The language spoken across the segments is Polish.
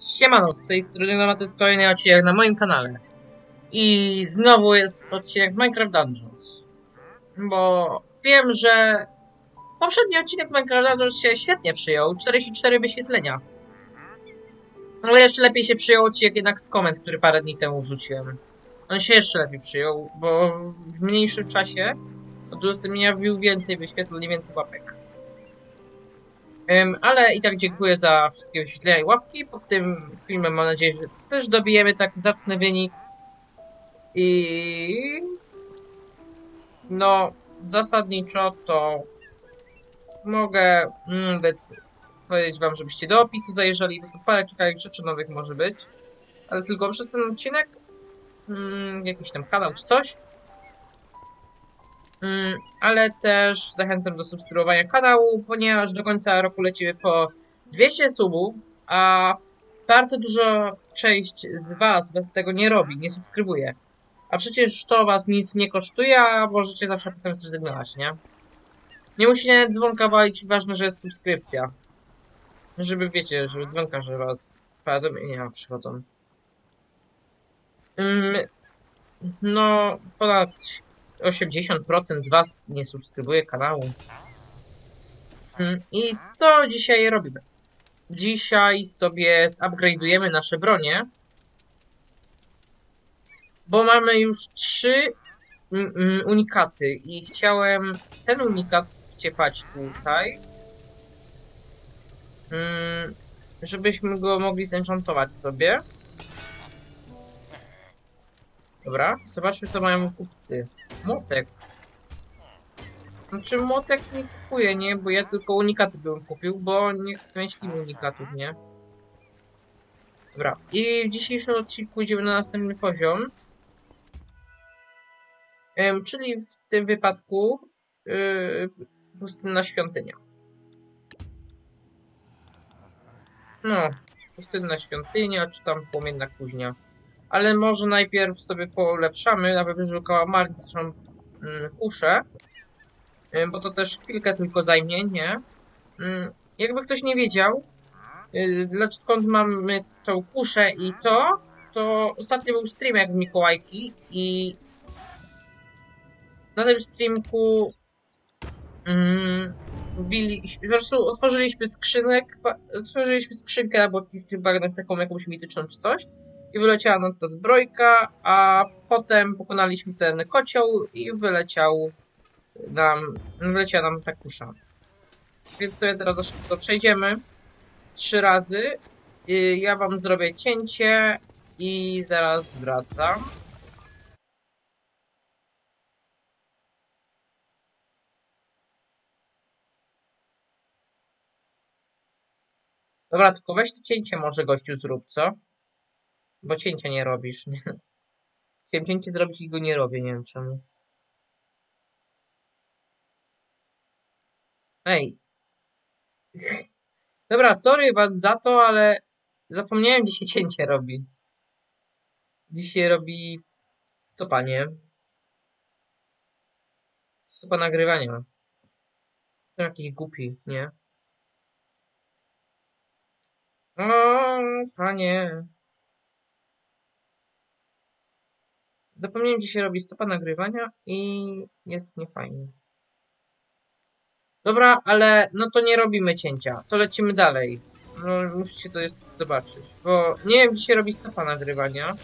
Siemano, z tej strony Noma, to jest kolejny odcinek na moim kanale. I znowu jest odcinek z Minecraft Dungeons. Bo wiem, że poprzedni odcinek Minecraft Dungeons się świetnie przyjął, 44 wyświetlenia. Ale jeszcze lepiej się przyjął odcinek jednak z komend, który parę dni temu wrzuciłem. On się jeszcze lepiej przyjął, bo w mniejszym czasie od udostępnienia wbił więcej wyświetleń, więcej łapek. Ale i tak dziękuję za wszystkie wyświetlenia i łapki. Pod tym filmem mam nadzieję, że też dobijemy tak zacny wynik. I no, zasadniczo to mogę mm, powiedzieć wam, żebyście do opisu zajrzeli, bo to parę ciekawych rzeczy nowych może być. Ale tylko przez ten odcinek, mm, jakiś tam kanał czy coś. Mm, ale też zachęcam do subskrybowania kanału, ponieważ do końca roku lecimy po 200 subów, a bardzo dużo część z Was tego nie robi, nie subskrybuje. A przecież to Was nic nie kosztuje, a możecie zawsze potem zrezygnować, nie? Nie musicie dzwonka walić, ważne, że jest subskrypcja. Żeby, wiecie, żeby dzwonka, że Was powiadomienia przychodzą. Mm, no, ponad 80% z Was nie subskrybuje kanału. Mm, I co dzisiaj robimy? Dzisiaj sobie zupgrade'ujemy nasze bronie. Bo mamy już trzy mm, mm, unikaty i chciałem ten unikat wciepać tutaj. Żebyśmy go mogli zenchantować sobie. Dobra, zobaczmy co mają kupcy. Młotek. Znaczy młotek nie kupuję, nie? Bo ja tylko unikaty bym kupił, bo nie chcę mieć unikatów, nie? Dobra. I w dzisiejszym odcinku idziemy na następny poziom. Ym, czyli w tym wypadku yy, pustynna świątynia. No, pustynna świątynia, czy tam płomienna kuźnia. Ale może najpierw sobie polepszamy na wybrzeżu kałamarniczą mm, kuszę. Bo to też chwilkę tylko zajmie, nie? Mm, jakby ktoś nie wiedział, y, dlaczego skąd mamy tą kuszę i to, to ostatnio był stream jak w Mikołajki i na tym streamku mm, wbili, po prostu otworzyliśmy skrzynek, otworzyliśmy skrzynkę na błotnistych bagnach taką jakąś mityczną czy coś i wyleciała nam ta zbrojka, a potem pokonaliśmy ten kocioł i wyleciał nam, wyleciała nam ta kusza. Więc sobie teraz to przejdziemy trzy razy. Ja wam zrobię cięcie i zaraz wracam. Dobra, tylko weź to cięcie może gościu zrób, co? Bo cięcia nie robisz, nie? Chciałem cięcie zrobić i go nie robię, nie wiem czemu. Ej. Dobra, sorry was za to, ale zapomniałem, gdzie się cięcie robi. Dzisiaj robi stopanie. Stopa nagrywania. Jestem jakiś głupi, nie? O, panie. Zapomniałem, gdzie się robi stopa nagrywania i jest niefajnie. Dobra, ale no to nie robimy cięcia. To lecimy dalej. No, musicie to jest zobaczyć. Bo nie wiem, gdzie się robi stopa nagrywania.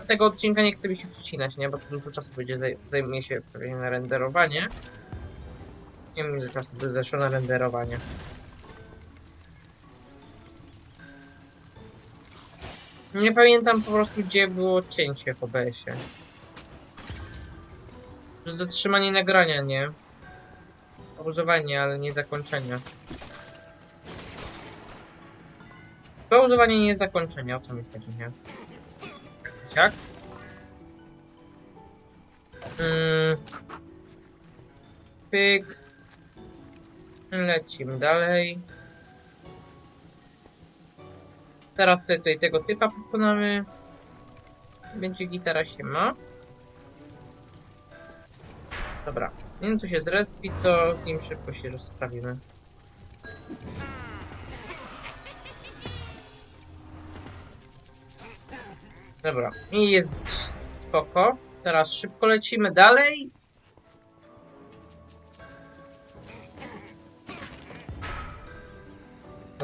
A tego odcinka nie chcę mi się przecinać, nie? Bo to dużo czasu będzie zaj zajmie się pewnie na renderowanie. Nie wiem, ile czasu by zeszło na renderowanie. Nie pamiętam po prostu, gdzie było cięcie w OBS-ie. Zatrzymanie nagrania, nie? Pauzowanie, ale nie zakończenia. Pauzowanie nie zakończenia, o co mi chodzi, nie? Jak? Mm. Lecimy dalej. Teraz sobie tutaj tego typa pokonamy. Będzie gitara się ma. Dobra. Nim tu się zrespi, to im szybko się rozprawimy. Dobra. I jest spoko. Teraz szybko lecimy dalej.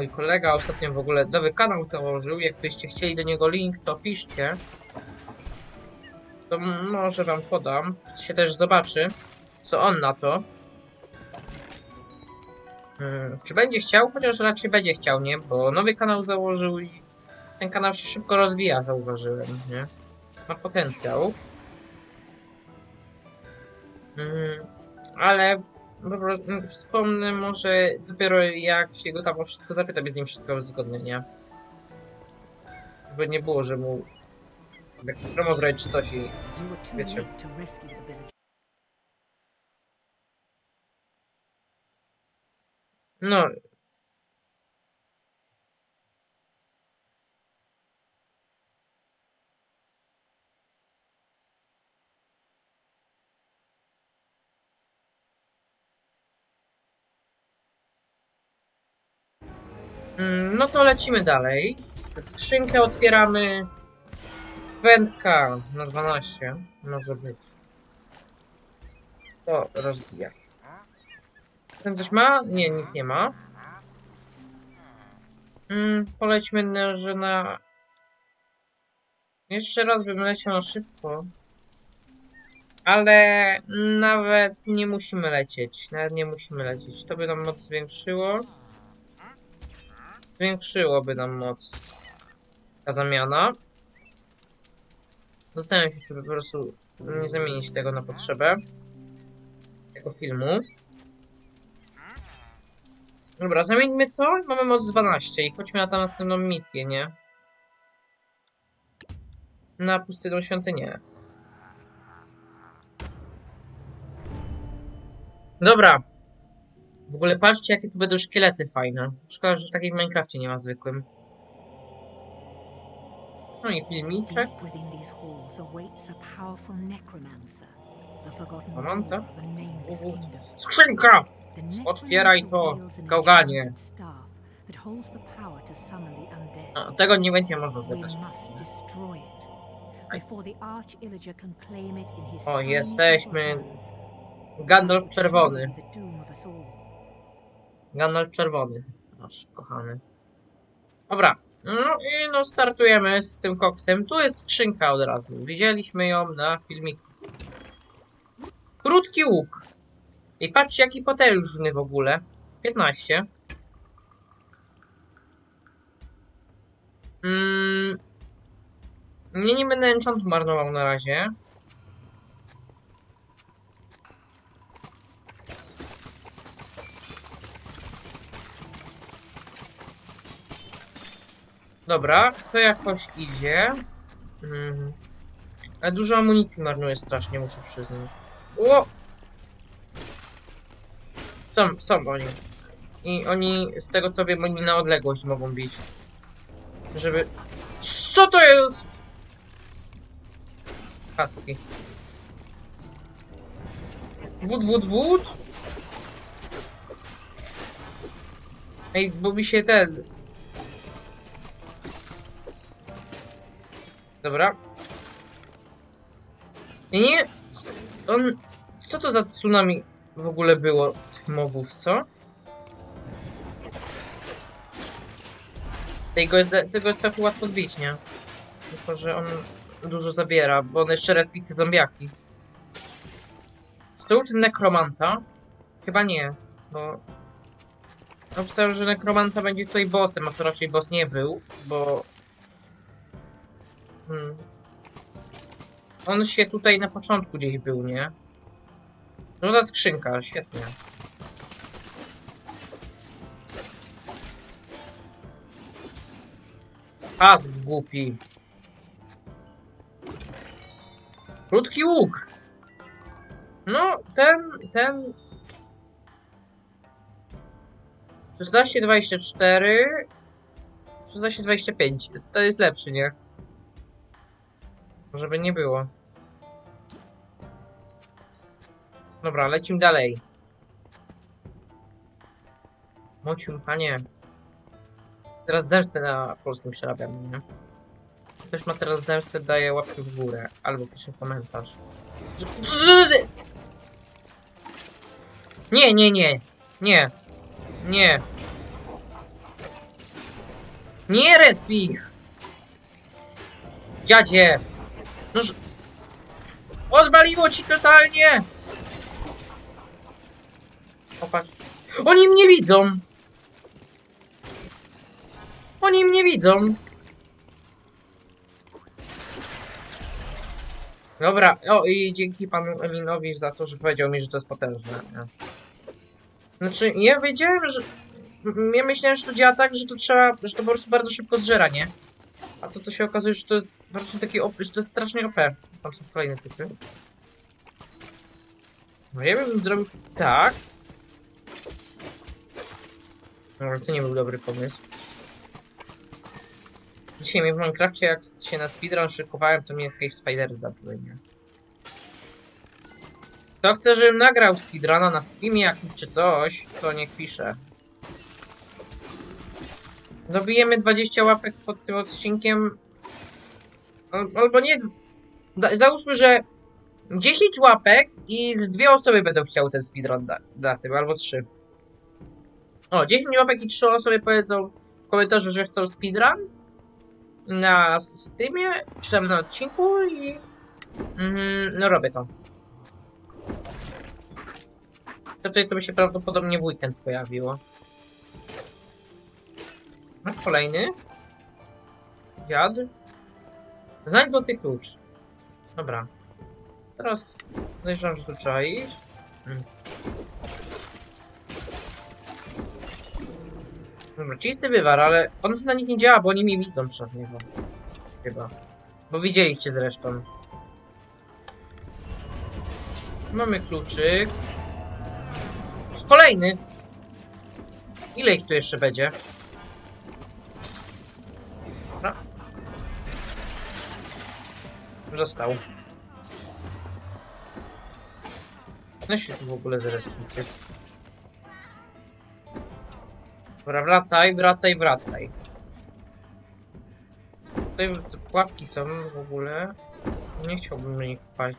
Mój kolega ostatnio w ogóle nowy kanał założył. Jakbyście chcieli do niego link, to piszcie. To może wam podam. Się też zobaczy, co on na to. Hmm, czy będzie chciał? Chociaż raczej będzie chciał, nie? Bo nowy kanał założył i ten kanał się szybko rozwija, zauważyłem, nie? Ma potencjał. Mm, ale mm, wspomnę może dopiero jak się go tam o wszystko zapytam, jest z nim wszystko uzgodnię, nie? Żeby nie było, że mu jak promo zrobić czy coś i... Wiecie. No... No to lecimy dalej. Skrzynkę otwieramy. Wędka na 12 może być. To rozbija. Ten coś ma? Nie, nic nie ma. Mm, polećmy że na... Jeszcze raz bym leciał szybko. Ale nawet nie musimy lecieć. Nawet nie musimy lecieć. To by nam moc zwiększyło. Zwiększyłoby nam moc. Ta zamiana. Zastanawiam się, czy po prostu nie zamienić tego na potrzebę tego filmu. Dobra, zamieńmy to mamy moc 12 i chodźmy na tę następną misję, nie? Na pustynną świątynię. Dobra. W ogóle patrzcie, jakie tu będą szkielety fajne. Szkoda, że w takiej w Minecrafcie nie ma zwykłym. No i filmiczek. Deep within these halls awaits a powerful necromancer, the forgotten Mamanta? ruler of a nameless Uhu. kingdom. Skrzynka! Otwieraj to, gałganie. No, tego nie będzie można zebrać. O, jesteśmy. Gandalf czerwony. Gandalf czerwony. Nasz kochany. Dobra. No i no startujemy z tym koksem. Tu jest skrzynka od razu. Widzieliśmy ją na filmiku. Krótki łuk. I patrzcie jaki potężny w ogóle. 15. Mm. Nie, nie będę enchantu marnował na razie. Dobra, to jakoś idzie. Mhm. Ale dużo amunicji marnuje strasznie, muszę przyznać. Ło! Są, są oni. I oni, z tego co wiem, oni na odległość mogą bić. Żeby... Co to jest? Kaski. Wód, wód, wód? Ej, bo mi się ten... Dobra. Nie, nie. On. Co to za tsunami w ogóle było tych mobów, co? Tego jest, tego jest całkiem łatwo zbić, nie? Tylko, że on dużo zabiera, bo on jeszcze respi te zombiaki. Stąd nekromanta? Chyba nie, bo... Obstawiam, że nekromanta będzie tutaj bossem, a to raczej boss nie był, bo Hmm. On się tutaj na początku gdzieś był, nie? Żółta skrzynka, świetnie. Pas głupi. Krótki łuk. No, ten, ten... 1624 1625. To jest lepszy, nie? Żeby nie było. Dobra, lecimy dalej. Mocium, panie. Teraz zemstę na polskim przerabiam, nie? Ktoś ma teraz zemstę, daje łapkę w górę. Albo pisze komentarz. Nie, nie, nie. Nie. Nie. Nie resp ich! Dziadzie! Noż... Odbaliło ci totalnie! Popatrz. Oni mnie widzą! Oni mnie widzą! Dobra, o i dzięki panu Eminowi za to, że powiedział mi, że to jest potężne. Znaczy, ja wiedziałem, że... Ja myślałem, że to działa tak, że to trzeba, że to po prostu bardzo szybko zżera, nie? A to to się okazuje, że to jest prostu taki OP, że to jest strasznie OP. Tam są kolejne typy. No ja bym zrobił tak. Może to nie był dobry pomysł. Dzisiaj mnie w Minecrafcie, jak się na speedrun szykowałem, to mnie Cave Spider zabiły, nie? Kto chce, żebym nagrał speedruna na streamie jakimś czy coś, to niech pisze. Dobijemy 20 łapek pod tym odcinkiem. Al- Albo nie. Załóżmy, że 10 łapek i z dwie osoby będą chciały ten speedrun da dać, albo 3. O, 10 łapek i 3 osoby powiedzą w komentarzu, że chcą speedrun na Steamie, czy tam na odcinku i... Mhm, no robię to. To Tutaj to by się prawdopodobnie w weekend pojawiło. No, kolejny. Dziad. Znajdź złoty klucz. Dobra. Teraz podejrzewam, że tu trzeba iść. Mm. Dobra, czysty wywar, ale on na nich nie działa, bo oni mnie widzą przez niego. Chyba. Bo widzieliście zresztą. Mamy kluczyk. Kolejny! Ile ich tu jeszcze będzie? Został. No się tu w ogóle zrespicie. Dobra, wracaj, wracaj, wracaj. Tutaj pułapki są w ogóle. Nie chciałbym na nich paść.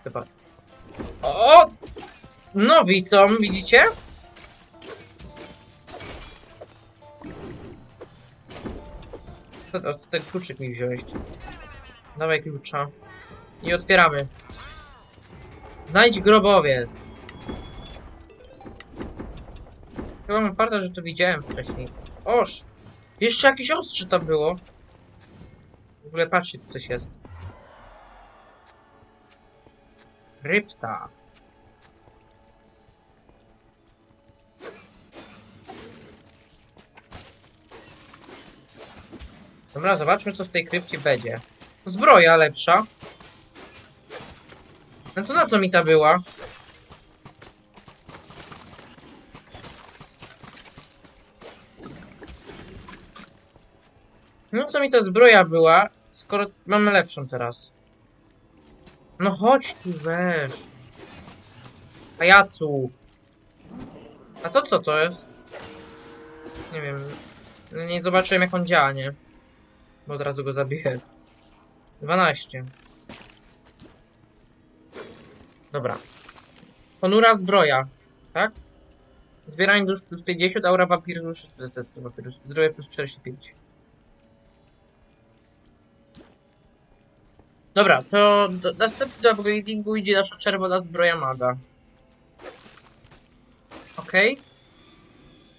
O! Nowi są, widzicie? Co, ten kluczyk mi wziąć? Dawaj klucza. I otwieramy. Znajdź grobowiec. Chyba mam farta, że to widziałem wcześniej. Oż! Jeszcze jakieś ostrze tam było. W ogóle patrzcie, tu coś jest. Krypta. Dobra, zobaczmy co w tej krypcie będzie. Zbroja lepsza. No to na co mi ta była? No co mi ta zbroja była, skoro mamy lepszą teraz? No chodź tu, weź. Pajacu. A to co to jest? Nie wiem. Nie zobaczyłem jak on działa, nie? Bo od razu go zabiję. 12. Dobra. Ponura zbroja, tak? Zbieranie dusz plus 50, aura dusz plus 100 wampirus. Zdrowie plus 45. Dobra, to do, następny do upgradingu idzie nasza czerwona zbroja maga. Okej.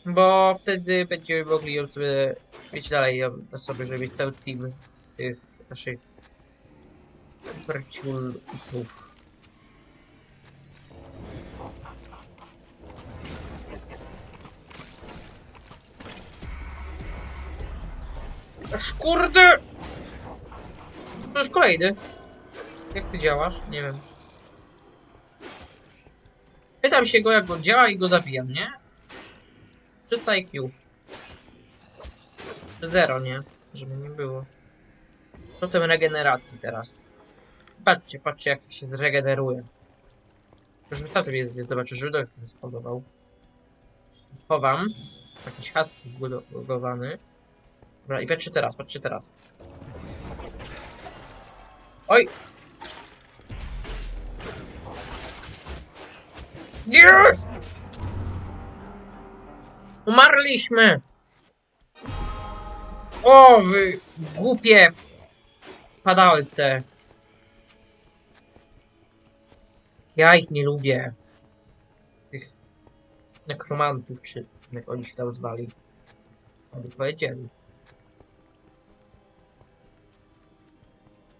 Bo wtedy będziemy mogli ją sobie mieć dalej na sobie, żeby mieć cały team tych naszych superciulów. Aż kurde! To już kolejny. Jak ty działasz? Nie wiem. Pytam się go jak on działa i go zabijam, nie? 300 IQ. Zero, nie? Żeby nie było. Totem regeneracji teraz. Patrzcie, patrzcie jak się zregeneruje. Już taty jest, jest zobaczył, żeby doktor się spodobał. Chowam. Jakiś husky zbudowany. Dobra, i patrzcie teraz, patrzcie teraz. Oj! Nie! Umarliśmy! O, wy głupie padalce. Ja ich nie lubię. Tych nekromantów, czy jak oni się tam zwali. Oni powiedzieli.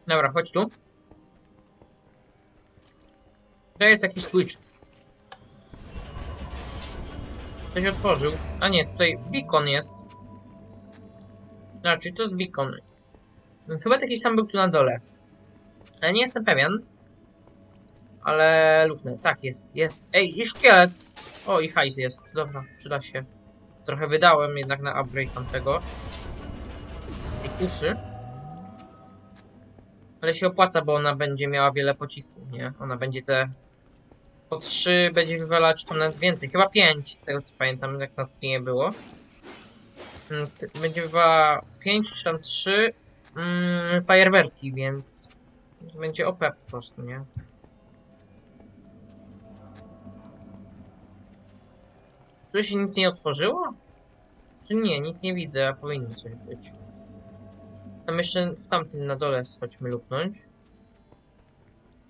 Dobra, chodź tu. To jest jakiś switch. Ktoś otworzył. A nie, tutaj beacon jest. Znaczy, to jest beacon. Chyba taki sam był tu na dole. Ale nie jestem pewien. Ale luknę. Tak, jest, jest. Ej, i szkielet! O, i hajs jest. Dobra, przyda się. Trochę wydałem jednak na upgrade tamtego. I kuszy. Ale się opłaca, bo ona będzie miała wiele pocisków, nie? Ona będzie te... Po 3 będzie wywalać tam nawet więcej. Chyba 5, z tego co pamiętam, jak na streamie było. Mm, Będzie wywalała 5 czy tam 3 mm, fajerwerki, więc... Będzie OP po prostu, nie? Tu się nic nie otworzyło? Czy nie? Nic nie widzę, a powinno coś być. Tam jeszcze w tamtym na dole chodźmy luknąć.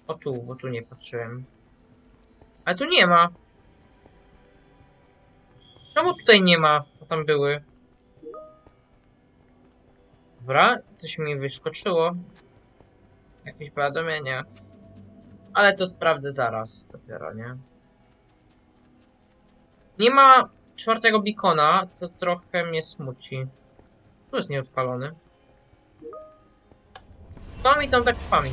O tu, bo tu nie patrzyłem. Ale tu nie ma. Czemu tutaj nie ma? Bo tam były. Dobra, coś mi wyskoczyło. Jakieś powiadomienie. Ale to sprawdzę zaraz dopiero, nie? Nie ma czwartego beacona, co trochę mnie smuci. Tu jest nieodpalony. To mi tam tak spami.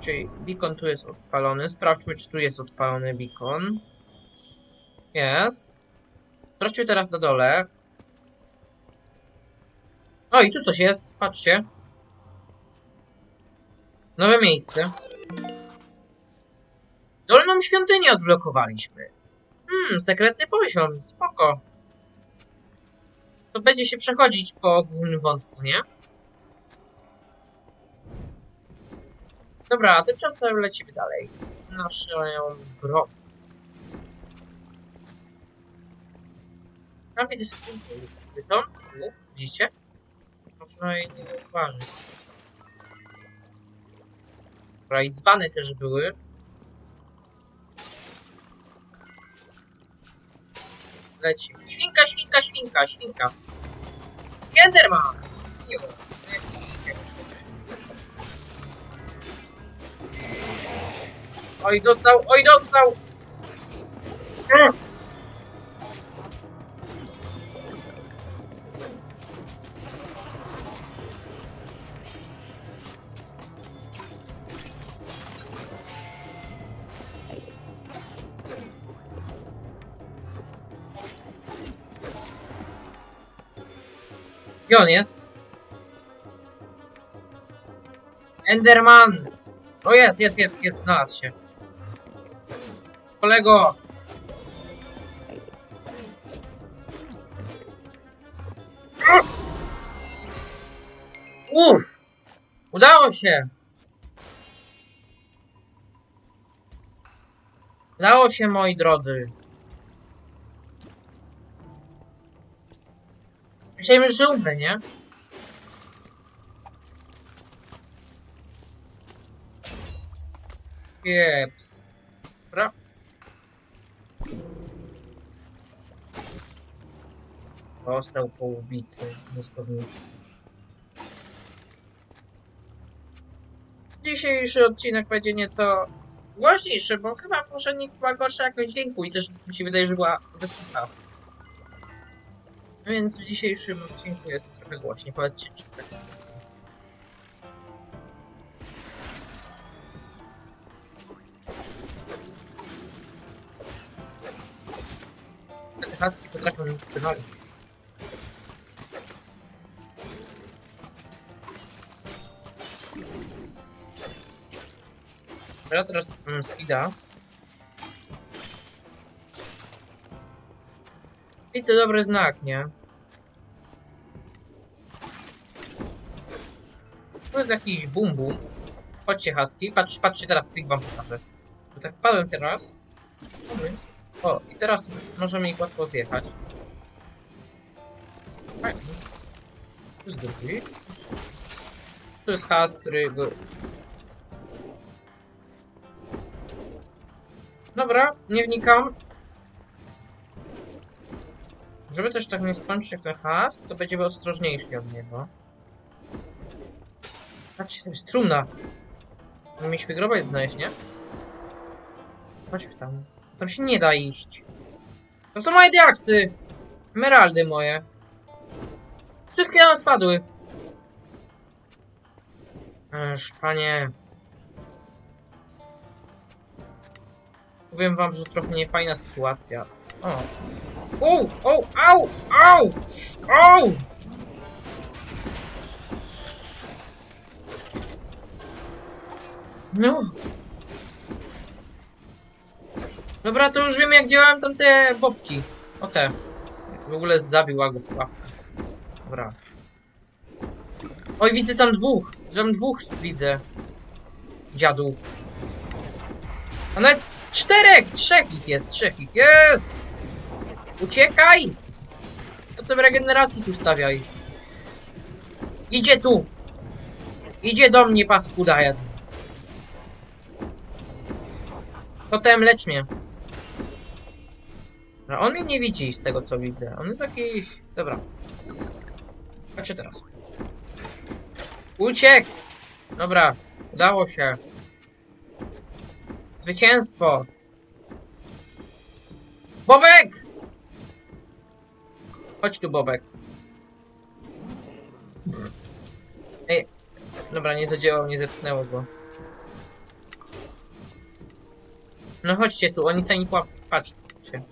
Czyli beacon tu jest odpalony. Sprawdźmy, czy tu jest odpalony beacon. Jest. Sprawdźmy teraz na dole. O, i tu coś jest. Patrzcie. Nowe miejsce. Dolną świątynię odblokowaliśmy. Hmm, sekretny poziom. Spoko. To będzie się przechodzić po głównym wątku, nie? Dobra, a tymczasem lecimy dalej. Naszą broń. Tam widzę. To? Tu? Widzicie? Można jej nie zauważyć. Dobra, i dzbany też były. Lecimy. Świnka, świnka, świnka, świnka. Enderman! Jo. Oj, dostał, oj, dostał! Gdzie on jest? Enderman! O jest, jest, jest, jest, znalazł się. Kolego! Uff! Udało się! Udało się, moi drodzy. Myślałem, że umrę, nie? Pieps. Dostał po ubicy mózgownicy. Dzisiejszy odcinek będzie nieco głośniejszy, bo chyba poprzednik była gorsza jakość dźwięku i też mi się wydaje, że była zepsuta. Więc w dzisiejszym odcinku jest trochę głośniej. Powiedzcie, czy tak jest. Te haski potrafią mi przywalić. Dobra, teraz speeda. I to dobry znak, nie? jest jakiś bum bum. Chodźcie haski, patrz, patrzcie teraz, trik wam pokażę. Bo tak wpadłem teraz. O, i teraz możemy ich łatwo zjechać. Tu jest drugi. Tu jest has, który Dobra, nie wnikam. Żeby też tak nie skończyć jak ten has, to będziemy ostrożniejsi od niego. Patrzcie, to jest trumna. Mieliśmy grobę znaleźć, nie? Chodźmy tam. Tam się nie da iść. To są moje diaksy! Emeraldy moje. Wszystkie nam spadły. Ależ, panie. Powiem wam, że trochę niefajna sytuacja. O. O, o, au, au, au! No. Dobra, to już wiem jak działają tam te bobki. O te. W ogóle zabiła go pułapka. Dobra. Oj, widzę tam dwóch. Tam dwóch widzę. Dziadu. A nawet czterech! Trzech ich jest, trzech ich jest! Uciekaj! To tym regeneracji tu stawiaj. Idzie tu! Idzie do mnie, paskuda jeden. Potem lecz mnie. No, on mnie nie widzi z tego co widzę. On jest jakiś... Dobra. Patrzcie teraz. Uciekł! Dobra, udało się. Zwycięstwo! Bobek! Chodź tu, Bobek. Ej, dobra, nie zadziałał, nie zetknęło go. No chodźcie tu, oni sami. Patrzcie.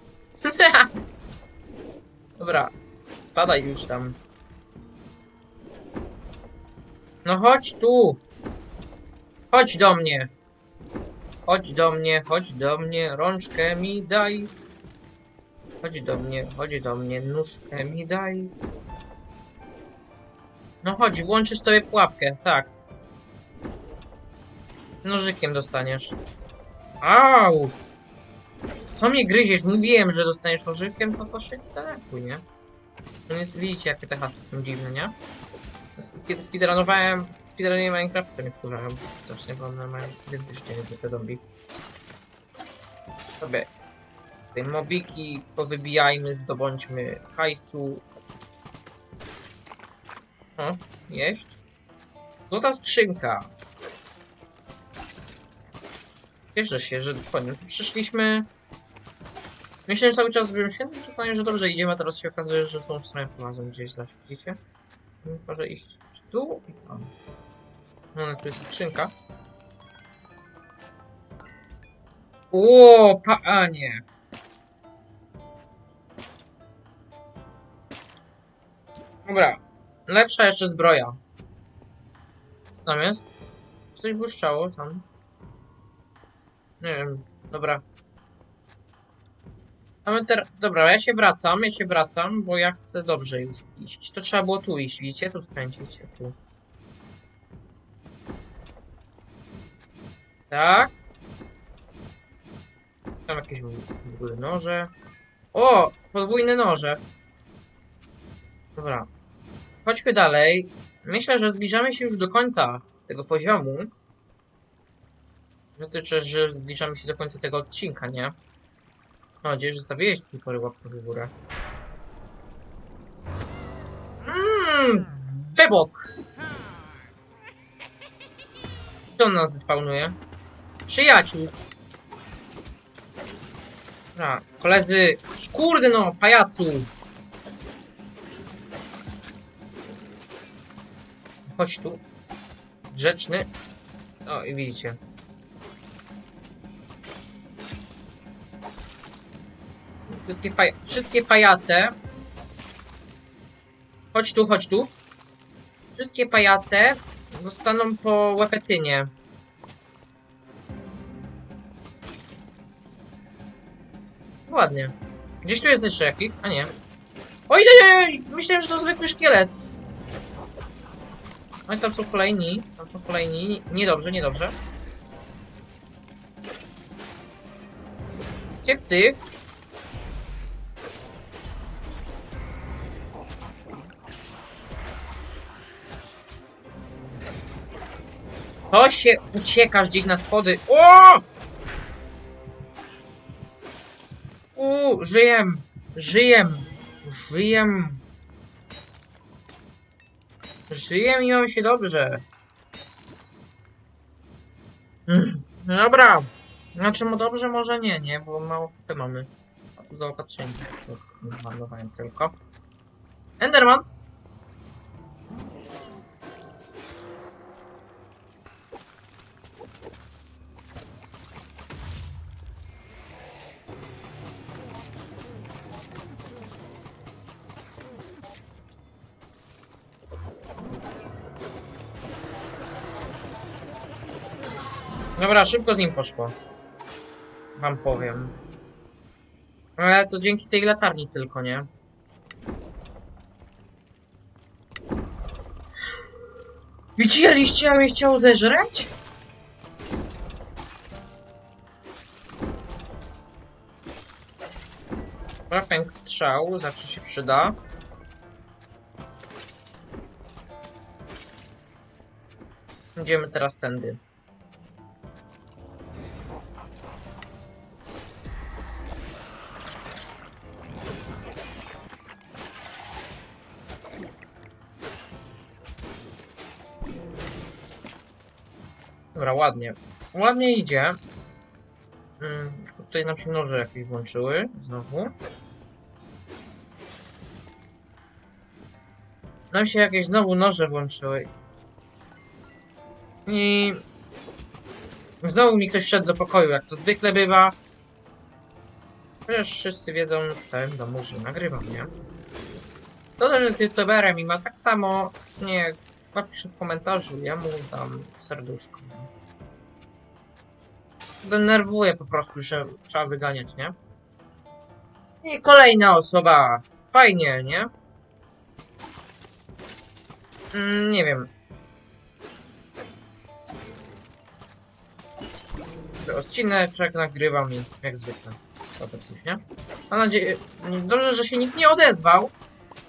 dobra, spadaj już tam. No chodź tu! Chodź do mnie! Chodź do mnie, chodź do mnie, rączkę mi daj. Chodź do mnie, chodź do mnie, nóżkę mi daj. No chodź, włączysz sobie pułapkę, tak. Nożykiem dostaniesz. Au! Co mnie gryziesz? Mówiłem, że dostaniesz nożykiem, to to się denerwuj, nie? No nie widzicie, jakie te hasła są dziwne, nie? Kiedy speedrunowałem, speedrunie Minecraft, to mnie wkurzają strasznie, bo one mają więcej życia niż te zombie. Sobie te mobiki powybijajmy, zdobądźmy hajsu. O, jeść. Złota skrzynka. Cieszę się, że koniec. Przyszliśmy... Myślę, że cały czas byłem świętym przekonany, że dobrze idziemy, a teraz się okazuje, że tą stronę prowadzą gdzieś zaś, widzicie? Może iść tu i tam. No, tu jest skrzynka. O, panie! Dobra. Lepsza jeszcze zbroja. Jest? Coś błyszczało tam. Nie wiem. Dobra. Mamy. Dobra, ja się wracam, ja się wracam, bo ja chcę dobrze już iść. To trzeba było tu iść, widzicie? Tu skręcić się, tu. Tak. Tam jakieś w ogóle noże. O! Podwójne noże. Dobra. Chodźmy dalej. Myślę, że zbliżamy się już do końca tego poziomu. Znaczy, że zbliżamy się do końca tego odcinka, nie? Mam nadzieję, że stawiłeś do tej pory łapkę w górę. Mmm, bebok! Kto nas zespawnuje? Przyjaciół! Dobra, koledzy... Kurde no, pajacu! Chodź tu. Grzeczny. O, i widzicie. Wszystkie, paj wszystkie pajace. Chodź tu, chodź tu. Wszystkie pajace zostaną po łepetynie. Ładnie. Gdzieś tu jest jeszcze jakiś? A nie. Oj, oj, myślałem, że to zwykły szkielet. No i tam są kolejni. Tam są kolejni. Niedobrze, niedobrze. Gdzie ty? To się uciekasz gdzieś na schody. O! U, żyję, żyję, żyję. Żyję i mam się dobrze. Mm, Dobra. Znaczy mu dobrze, może nie, nie, bo mało mamy. Zaopatrzenie. Malowałem tylko. Enderman! Szybko z nim poszło. Wam powiem. Ale to dzięki tej latarni tylko, nie? Widzieliście, jak mnie chciał zeżreć? Pęk strzał, zawsze się przyda. Idziemy teraz tędy. Dobra, ładnie. Ładnie idzie. Mm, tutaj nam się noże jakieś włączyły. Znowu. Nam się jakieś znowu noże włączyły. I... Znowu mi ktoś wszedł do pokoju, jak to zwykle bywa. Chociaż wszyscy wiedzą w całym domu, że nagrywam, nie? To też jest youtuberem i ma tak samo, nie, napisze w komentarzu, ja mu dam serduszko. Denerwuje po prostu, że trzeba wyganiać, nie? I kolejna osoba. Fajnie, nie? Mm, nie wiem. Odcineczek nagrywam i jak zwykle. Coś, nie? Mam nadzieję... Dobrze, że się nikt nie odezwał.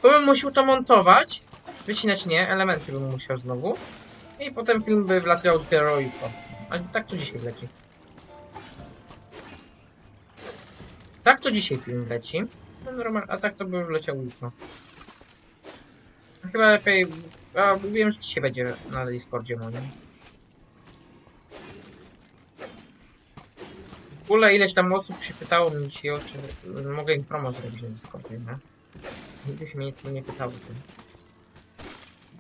Bo bym musiał to montować. Wycinać nie, elementy bym musiał znowu. I potem film by wlatywał dopiero jutro. Ale tak to dzisiaj leci. Tak to dzisiaj film leci. No normal, a tak to by już leciał jutro. Chyba lepiej... A, mówiłem, że dzisiaj będzie na Discordzie moim. W ogóle ileś tam osób się pytało mnie dzisiaj, o czy mogę im promo zrobić na Discordzie, nie? Nigdy się mnie nie pytał o tym.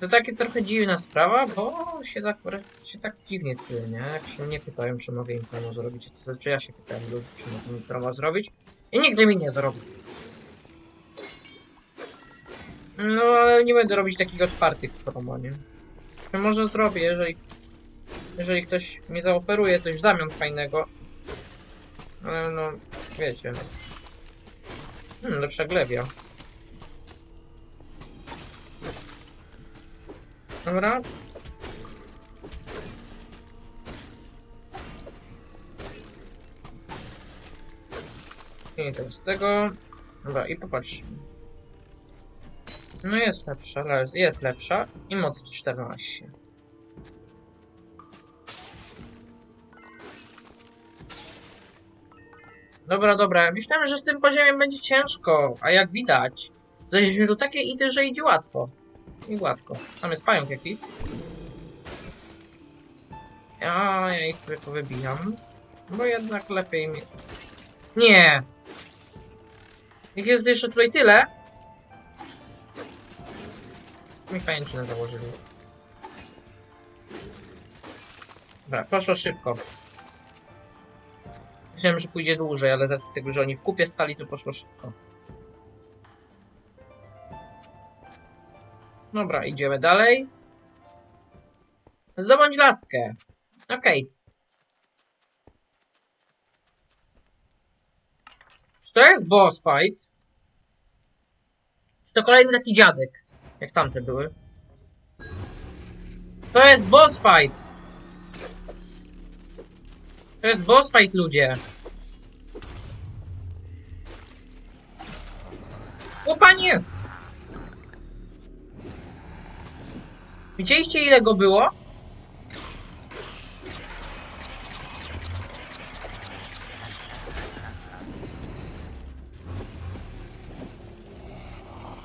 To takie trochę dziwna sprawa, bo się tak, się tak dziwnie czuję, nie? Jak się mnie pytają, czy mogę im promo zrobić, to znaczy ja się pytałem ludzi, czy mogę im promo zrobić i nigdy mi nie zrobił. No, ale nie będę robić takich otwartych promo, nie? Może zrobię, jeżeli jeżeli ktoś mi zaoferuje coś w zamian fajnego. Ale no, wiecie. Hmm, lepsza glebia. Dobra. I teraz tego. Dobra, i popatrz. No jest lepsza, jest lepsza. I moc 14. Dobra, dobra. Myślałem, że z tym poziomem będzie ciężko, a jak widać, zajdziemy do takiej ity, że idzie łatwo. I gładko. Tam jest pająk jakiś. Ja, ja ich sobie powybijam. Bo jednak lepiej mi... Nie! Ich jest jeszcze tutaj tyle. Mi pajęczynę założyli. Dobra, poszło szybko. Myślałem, że pójdzie dłużej, ale z racji tego, że oni w kupie stali, to poszło szybko. Dobra, idziemy dalej. Zdobądź laskę. Okej. Okay. To jest boss fight? Czy to kolejny taki dziadek? Jak tamte były? To jest boss fight! To jest boss fight, ludzie! O panie! Widzieliście ile go było?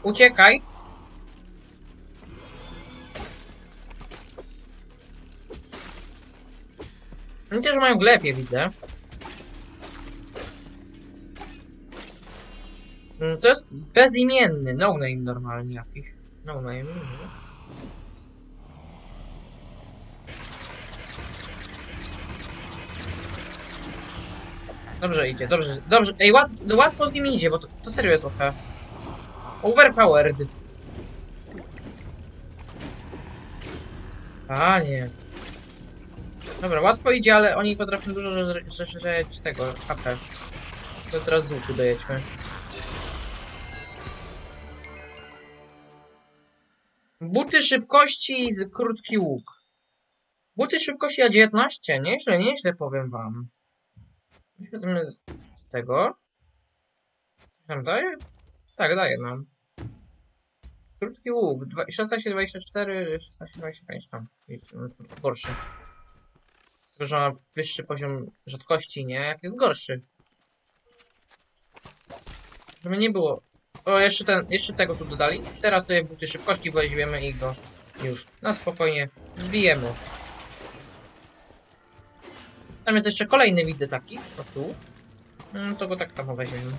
Uciekaj! Oni też mają glepie, widzę. Mm, To jest bezimienny, no name normalnie jakiś. No name. Dobrze idzie, dobrze, dobrze. Ej, łatwo, łatwo z nim idzie, bo to, to serio jest OP. Overpowered. Panie. Dobra, łatwo idzie, ale oni potrafią dużo żreć tego HP. To teraz z łuku dojedźmy. Buty szybkości z krótki łuk. Buty szybkości A19. Nieźle, nieźle powiem wam. Weźmy z tego. Nam daje? Tak, daje nam. Krótki łuk. dwa- 16-24, 16-25 tam. On jest gorszy. Tylko, że ma wyższy poziom rzadkości, nie? Jak jest gorszy. Żeby nie było. O, jeszcze ten, jeszcze tego tu dodali. Teraz sobie buty szybkości weźmiemy i go już na spokojnie zbijemy. Tam jest jeszcze kolejny, widzę taki. O tu. No to go tak samo weźmiemy.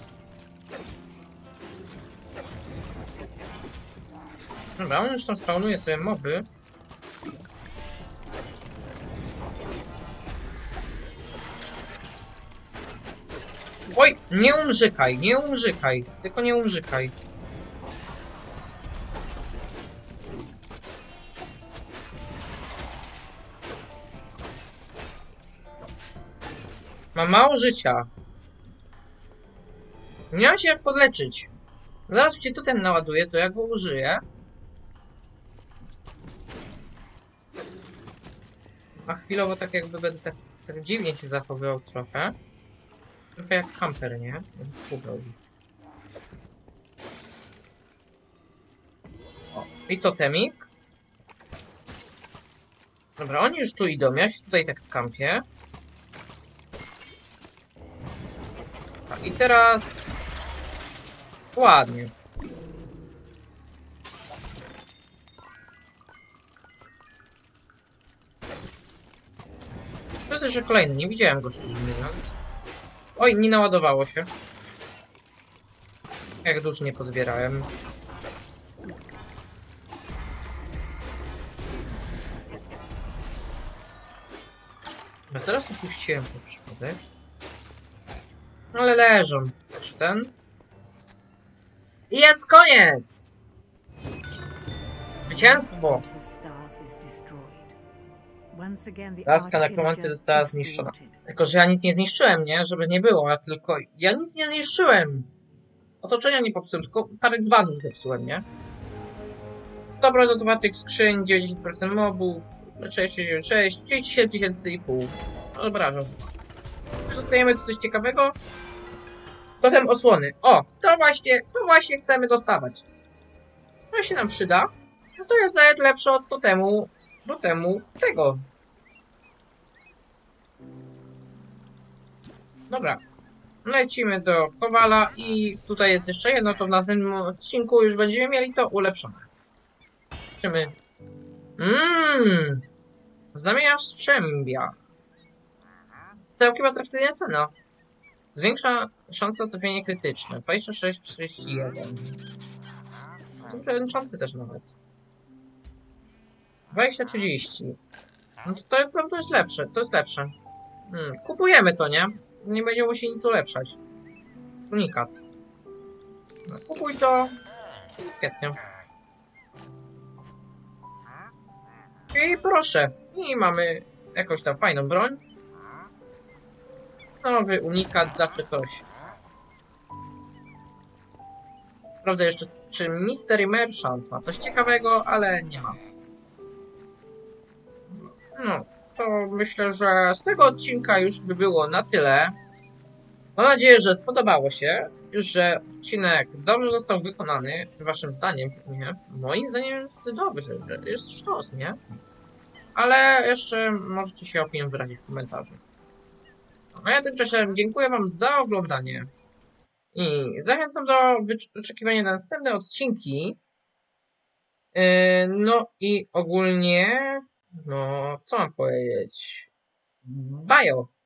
Dobra, on już tam spawnuje sobie moby. Oj, nie umrzykaj, nie umrzykaj. Tylko nie umrzykaj. Ma mało życia. Mam się jak podleczyć. Zaraz mi się totem naładuje, to jak go użyję. A chwilowo tak jakby będę tak, tak dziwnie się zachowywał trochę. Trochę jak kamper, nie? Kubeł. O, i totemik. Dobra, oni już tu idą, ja się tutaj tak skampię. I teraz... Ładnie. To jest jeszcze kolejny, nie widziałem go szczerze mówiąc. Oj, nie naładowało się. Jak dużo nie pozbierałem. A teraz opuściłem to przypadek. Ale leżą. Czy ten? I jest koniec! Zwycięstwo! Laska nekromanty została is zniszczona. Tylko, że ja nic nie zniszczyłem, nie? Żeby nie było, ja tylko... Ja nic nie zniszczyłem! Otoczenia nie popsułem, tylko parę dzbanów zepsułem, nie? 100% otwartych skrzyń, 90% mobów, 66, 37 tysięcy i pół. Że... Dostajemy tu coś ciekawego. Potem osłony. O, to właśnie, to właśnie chcemy dostawać. To się nam przyda. No to jest nawet lepsze od totemu, totemu tego. Dobra. Lecimy do Kowala i tutaj jest jeszcze jedno, to w następnym odcinku już będziemy mieli to ulepszone. Zobaczymy. Mmm. Znamienia strzębia. Całkiem atrakcyjna cena. Zwiększa na trafienie krytyczne. 26-41. Dobre enchanty też nawet. 20-30. No to, to, to, to jest lepsze, to jest lepsze. Hmm, kupujemy to, nie? Nie będziemy musieli nic ulepszać. Unikat. No, kupuj to. Świetnie. I proszę. I mamy jakąś tam fajną broń. Nowy unikat, zawsze coś. Sprawdzę jeszcze, czy Mystery Merchant ma coś ciekawego, ale nie ma. to myślę, że z tego odcinka już by było na tyle. Mam nadzieję, że spodobało się, że odcinek dobrze został wykonany, waszym zdaniem, nie? Moim zdaniem jest dobrze, jest sztos, nie? Ale jeszcze możecie się opinię wyrazić w komentarzu. A ja tymczasem dziękuję wam za oglądanie i zachęcam do wyczekiwania na następne odcinki. Yy, no i ogólnie, no co mam powiedzieć? Bajo!